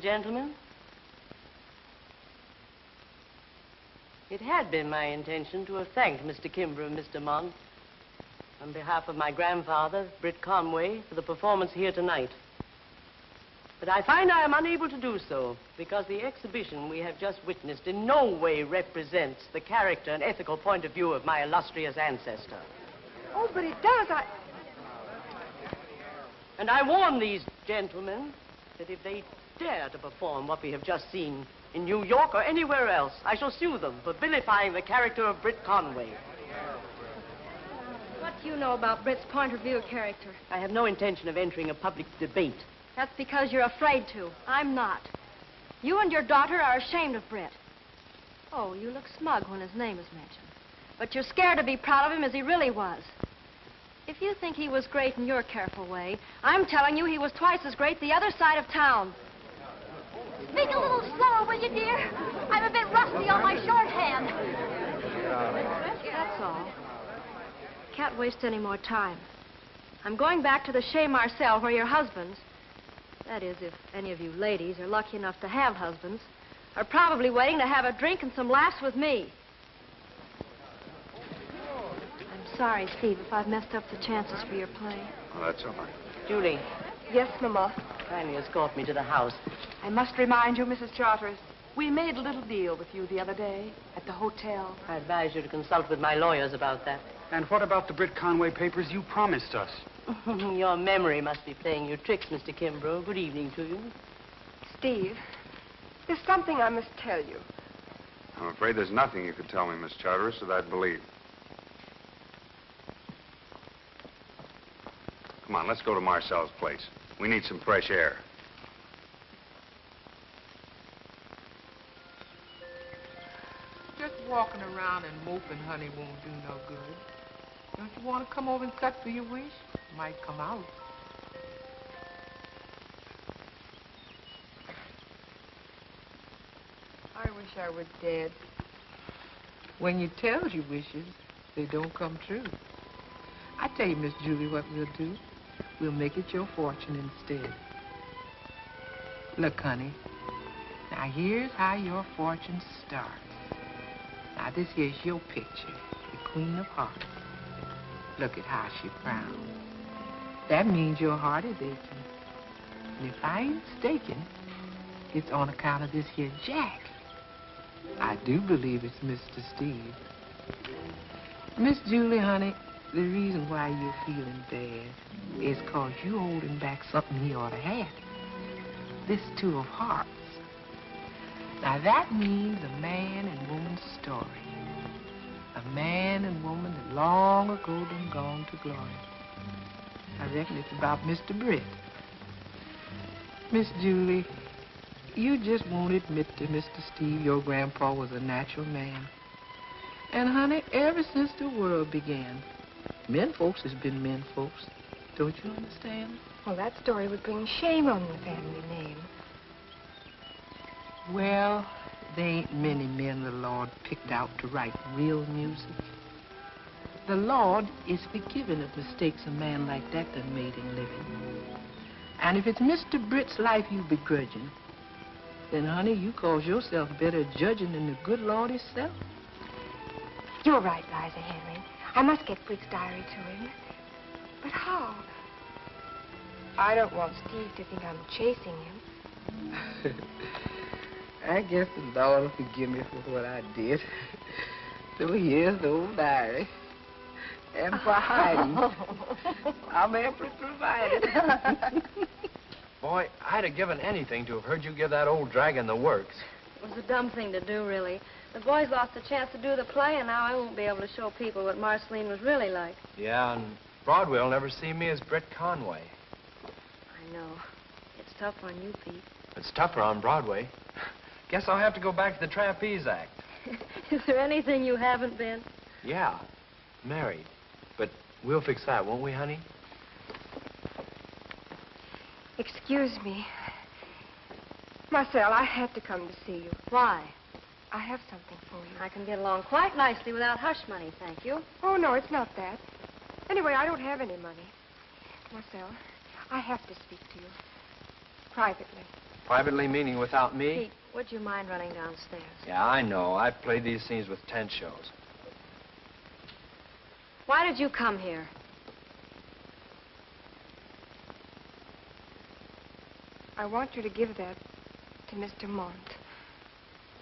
and gentlemen. It had been my intention to have thanked Mr. Kimbrough and Mr. Mont on behalf of my grandfather, Britt Conway, for the performance here tonight. But I find I am unable to do so because the exhibition we have just witnessed in no way represents the character and ethical point of view of my illustrious ancestor. Oh, but it does. I... And I warn these gentlemen that if they dare to perform what we have just seen in New York or anywhere else, I shall sue them for vilifying the character of Britt Conway. What do you know about Britt's point of view character? I have no intention of entering a public debate. That's because you're afraid to. I'm not. You and your daughter are ashamed of Britt. Oh, you look smug when his name is mentioned. But you're scared to be proud of him as he really was. If you think he was great in your careful way, I'm telling you he was twice as great the other side of town. Speak a little slower, will you, dear? I'm a bit rusty on my shorthand. That's all. Can't waste any more time. I'm going back to the Chez Marcel where your husbands, that is, if any of you ladies are lucky enough to have husbands, are probably waiting to have a drink and some laughs with me. I'm sorry, Steve, if I've messed up the chances for your play. Oh, that's all right. Julie, Yes, Mama. kindly escort me to the house. I must remind you, Mrs. Charteris, we made a little deal with you the other day at the hotel. I advise you to consult with my lawyers about that. And what about the Britt Conway papers you promised us? Your memory must be playing you tricks, Mr. Kimbrough. Good evening to you. Steve, there's something I must tell you. I'm afraid there's nothing you could tell me, Miss Charteris, that I'd believe. Come on, let's go to Marcel's place. We need some fresh air. Just walking around and moping, honey, won't do no good. Don't you want to come over and cut for your wish? Might come out. I wish I were dead. When you tell your wishes, they don't come true. I tell you, Miss Julie, what we'll do. We'll make it your fortune instead. Look, honey. Now, here's how your fortune starts. Now, this here's your picture, the Queen of Hearts. Look at how she frowns. That means your heart is aching. And if I ain't mistaken, it's on account of this here Jack. I do believe it's Mr. Steve. Miss Julie, honey, the reason why you're feeling bad is because you holding back something he ought to have. This two of hearts. Now, that means a man and woman's story. A man and woman that long ago done gone to glory. I reckon it's about Mr. Britt. Miss Julie, you just won't admit to Mr. Steve your grandpa was a natural man. And, honey, ever since the world began, men folks has been men folks. Don't you understand? Well, that story would bring shame on the family name. Well, there ain't many men the Lord picked out to write real music. The Lord is forgiving of mistakes a man like that done made in living. And if it's Mr. Britt's life you begrudging, then, honey, you cause yourself better judging than the good Lord himself. You're right, Liza Henry. I must get Britt's diary to him. But how? I don't want Steve to think I'm chasing him. I guess the Lord will forgive me for what I did. So here's the old diary. And for hiding, I'm amply provided. Boy, I'd have given anything to have heard you give that old dragon the works. It was a dumb thing to do, really. The boys lost a chance to do the play, and now I won't be able to show people what Marceline was really like. Yeah, and Broadway will never see me as Britt Conway. I know. It's tough on you, Pete. It's tougher on Broadway. Guess I'll have to go back to the trapeze act. Is there anything you haven't been? Yeah, married. But we'll fix that, won't we, honey? Excuse me. Marcel, I had to come to see you. Why? I have something for you. I can get along quite nicely without hush money, thank you. Oh, no, it's not that. Anyway, I don't have any money. Marcel, I have to speak to you. Privately. Privately meaning without me? Pete, would you mind running downstairs? Yeah, I know. I've played these scenes with tent shows. Why did you come here? I want you to give that to Mr. Mont.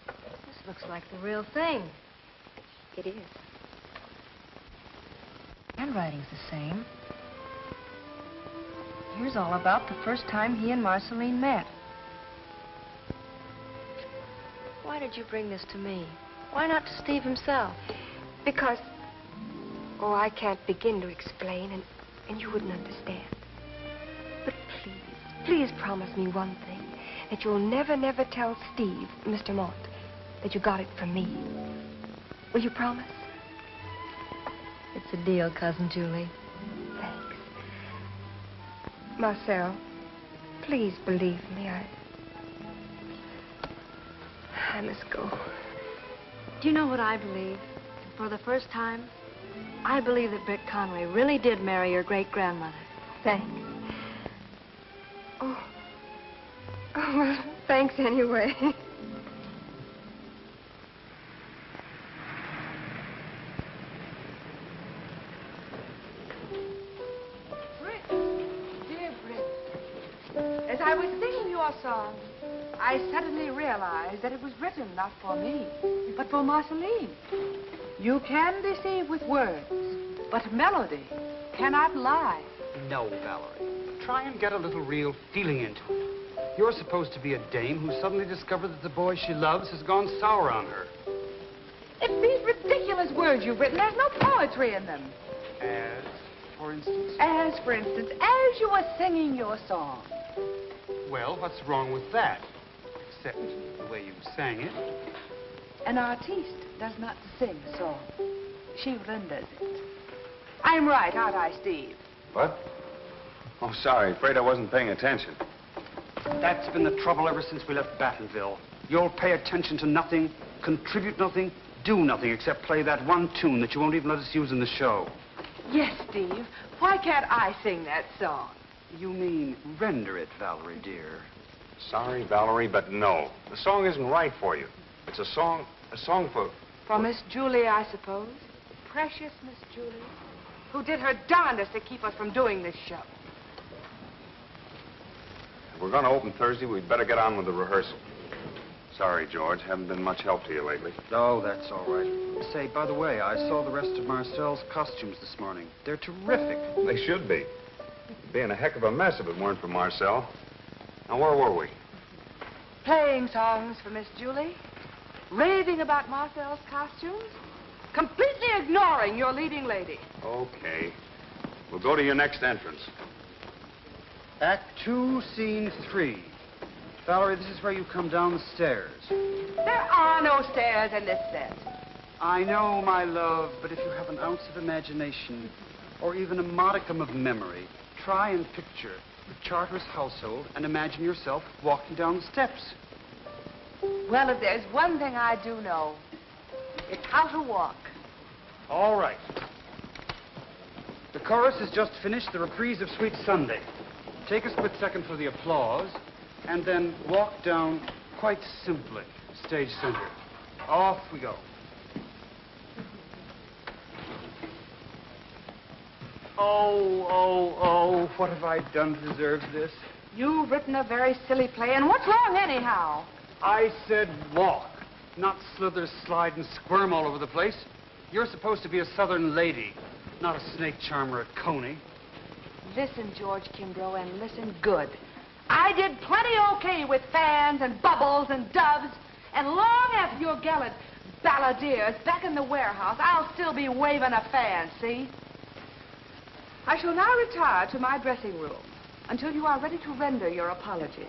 This looks like the real thing. It is. Handwriting's the same. Here's all about the first time he and Marceline met. Why did you bring this to me? Why not to Steve himself? Because, oh, I can't begin to explain, and, and you wouldn't understand. But please, please promise me one thing, that you'll never, never tell Steve, Mr. Mont, that you got it from me. Will you promise? It's a deal, Cousin Julie. Marcel, please believe me. I. I must go. Do you know what I believe? For the first time, I believe that Britt Conway really did marry your great-grandmother. Thanks. Oh. Oh, well, thanks anyway. suddenly realized that it was written not for me, mm. but for Marceline. You can deceive with words, but melody cannot lie. No, Valerie. Try and get a little real feeling into it. You're supposed to be a dame who suddenly discovered that the boy she loves has gone sour on her. It's these ridiculous words you've written. There's no poetry in them. As, for instance? As, for instance, as you were singing your song. Well, what's wrong with that? Except the way you sang it. An artiste does not sing a song. She renders it. I'm right, aren't I, Steve? What? Oh, sorry. Afraid I wasn't paying attention. That's been the trouble ever since we left Battenville. You'll pay attention to nothing, contribute nothing, do nothing except play that one tune that you won't even let us use in the show. Yes, Steve. Why can't I sing that song? You mean render it, Valerie, dear. Sorry, Valerie, but no. The song isn't right for you. It's a song, a song for... For Miss Julie, I suppose. Precious Miss Julie, who did her darndest to keep us from doing this show. If we're going to open Thursday, we'd better get on with the rehearsal. Sorry, George. Haven't been much help to you lately. Oh, that's all right. Say, by the way, I saw the rest of Marcel's costumes this morning. They're terrific. They should be. It'd be in a heck of a mess if it weren't for Marcel. Now, where were we? Playing songs for Miss Julie, raving about Marcel's costumes, completely ignoring your leading lady. Okay. We'll go to your next entrance. Act two, scene three. Valerie, this is where you come down the stairs. There are no stairs in this set. I know, my love, but if you have an ounce of imagination, or even a modicum of memory, try and picture the Charteris household and imagine yourself walking down the steps. Well, if there's one thing I do know, it's how to walk. All right. The chorus has just finished the reprise of Sweet Sunday. Take a split second for the applause, and then walk down quite simply, stage center. Off we go. Oh, oh, oh, what have I done to deserve this? You've written a very silly play, and what's wrong anyhow? I said walk, not slither, slide, and squirm all over the place. You're supposed to be a southern lady, not a snake charmer at Coney. Listen, George Kimbrough, and listen good. I did plenty okay with fans and bubbles and doves, and long after your gallant balladeers back in the warehouse, I'll still be waving a fan, see? I shall now retire to my dressing room until you are ready to render your apology.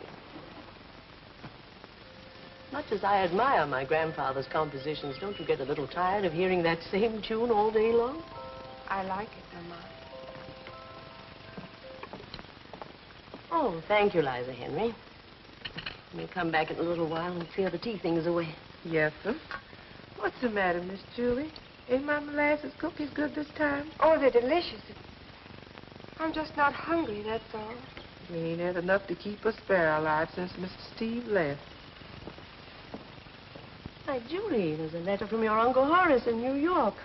Much as I admire my grandfather's compositions, don't you get a little tired of hearing that same tune all day long? I like it, Mama. Oh, thank you, Liza Henry. We'll come back in a little while and clear the tea things away. Yes, sir. What's the matter, Miss Julie? Ain't my molasses cookies good this time? Oh, they're delicious. I'm just not hungry, that's all. We ain't had enough to keep us there alive since Mr. Steve left. Why, Julie, there's a letter from your Uncle Horace in New York.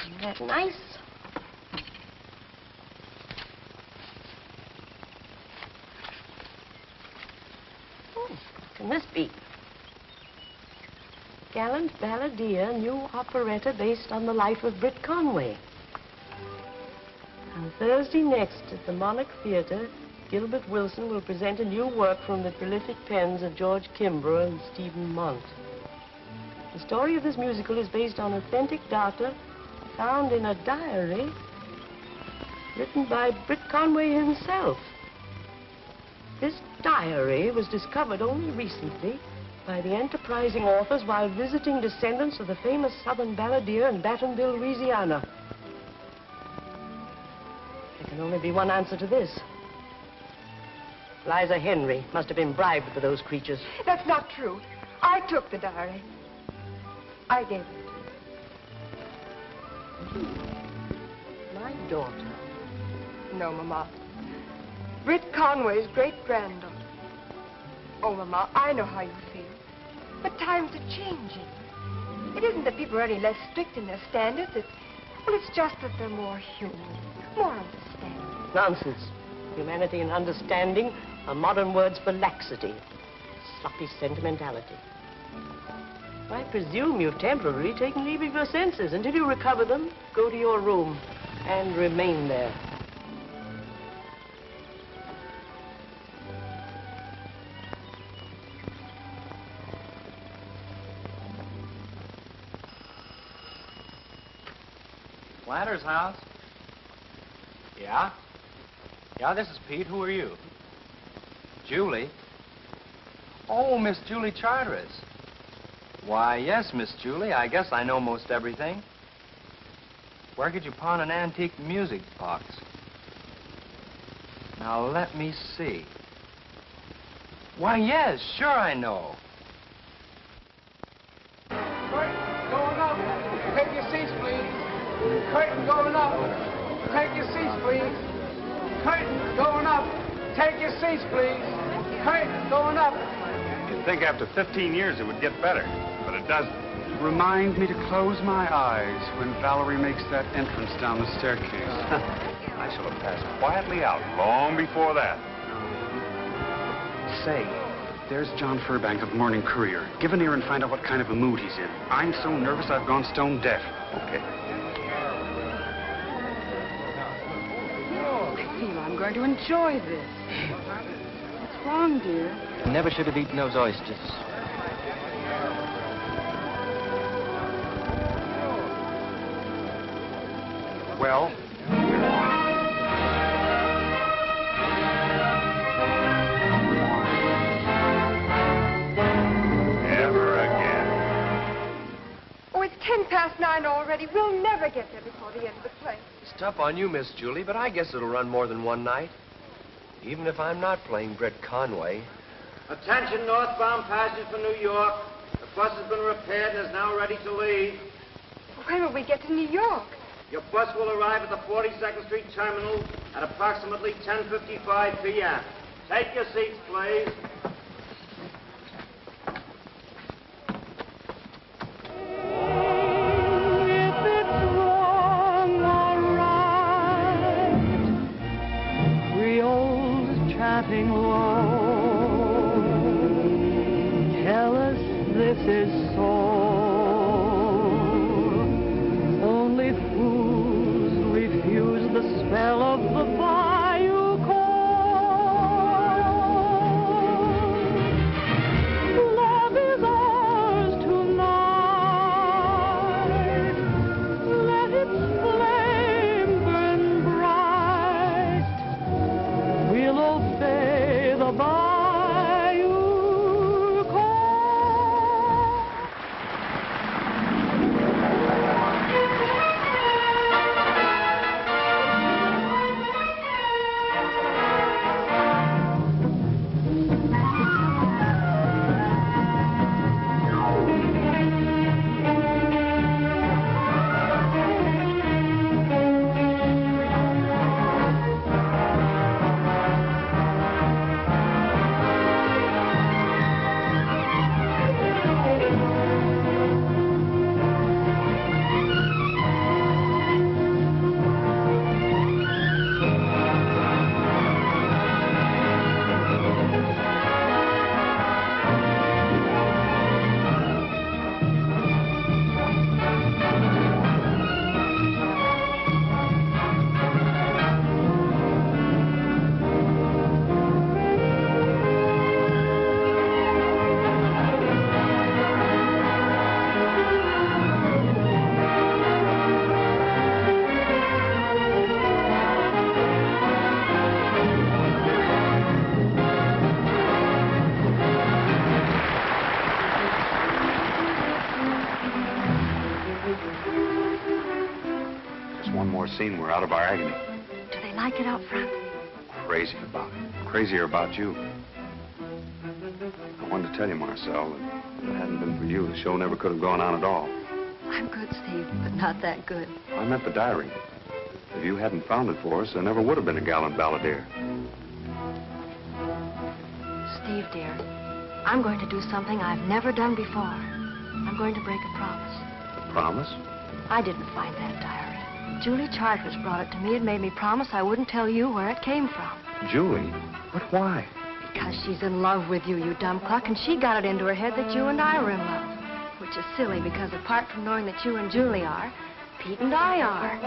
Isn't that nice? Oh, can this be? Gallant Balladeer, new operetta based on the life of Britt Conway. On Thursday next at the Monarch Theater, Gilbert Wilson will present a new work from the prolific pens of George Kimbrough and Stephen Mont. The story of this musical is based on authentic data found in a diary written by Britt Conway himself. This diary was discovered only recently by the enterprising authors while visiting descendants of the famous Southern balladeer in Battenville, Louisiana. There can only be one answer to this. Liza Henry must have been bribed for those creatures. That's not true. I took the diary. I gave it. My daughter. No, Mama. Britt Conway's great-granddaughter. Oh, Mama, I know how you feel. But times are changing. It isn't that people are any less strict in their standards. It's, well, it's just that they're more human, more understanding. Nonsense. Humanity and understanding are modern words for laxity, sloppy sentimentality. I presume you've temporarily taken leave of your senses. Until you recover them, go to your room and remain there. Planter's house? Yeah? Yeah, this is Pete. Who are you? Julie? Oh, Miss Julie Charteris. Why, yes, Miss Julie. I guess I know most everything. Where could you pawn an antique music box? Now, let me see. Why, yes, sure I know. Curtain Going up. Take your seats, please. Curtain going up. Take your seats, please. Curtain going up. Take your seats, please. Curtain going up. You'd think after 15 years it would get better, but it doesn't. Remind me to close my eyes when Valerie makes that entrance down the staircase. I shall have passed quietly out long before that. Say, there's John Furbank of Morning Courier. Give an ear and find out what kind of a mood he's in. I'm so nervous I've gone stone deaf. Okay. Going to enjoy this. What's wrong, dear? Never should have eaten those oysters. Well, Ever again. Oh, it's ten past nine already. We'll never get there before the end of the play. It's tough on you, Miss Julie, but I guess it'll run more than one night. Even if I'm not playing Britt Conway. Attention northbound passengers for New York. The bus has been repaired and is now ready to leave. When will we get to New York? Your bus will arrive at the 42nd Street Terminal at approximately 10.55 p.m. Take your seats, please. Tell us this is so. Crazier about you. I wanted to tell you, Marcel, that if it hadn't been for you, the show never could have gone on at all. I'm good, Steve, but not that good. I meant the diary. If you hadn't found it for us, there never would have been a gallant balladeer. Steve, dear, I'm going to do something I've never done before. I'm going to break a promise. A promise? I didn't find that diary. Julie Charteris brought it to me and made me promise I wouldn't tell you where it came from. Julie? But why? Because she's in love with you, you dumb cluck, and she got it into her head that you and I were in love. Which is silly because apart from knowing that you and Julie are, Pete and I are.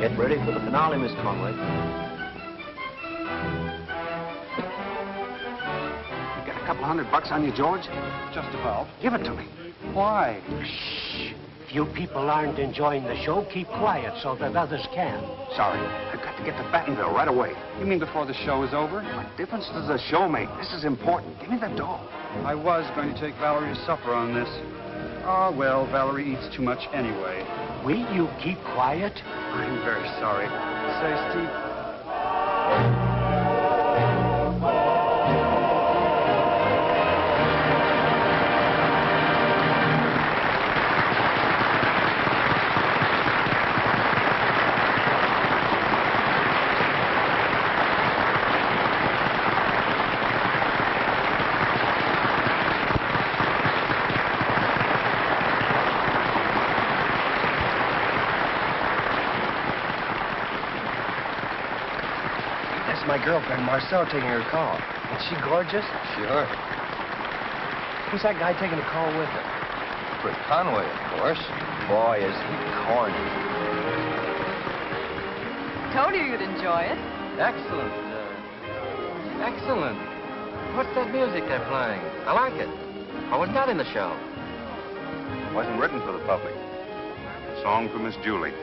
Get ready for the finale, Miss Conway. You got a couple hundred bucks on you, George? Just about. Give it to me. Why? Shh. If you people aren't enjoying the show, keep quiet so that others can. Sorry. I've got to get to Battenville right away. You mean before the show is over? What difference does the show make? This is important. Give me the dough. I was going to take Valerie to supper on this. Ah, well, Valerie eats too much anyway. Will you keep quiet? I'm very sorry. Say, Steve. Marcel, taking her call. Is she gorgeous? Sure. Who's that guy taking the call with her? Britt Conway, of course. Boy, is he corny. Told you you'd enjoy it. Excellent. Uh, excellent. What's that music they're playing? I like it. I was not in the show. It wasn't written for the public. A song for Miss Julie.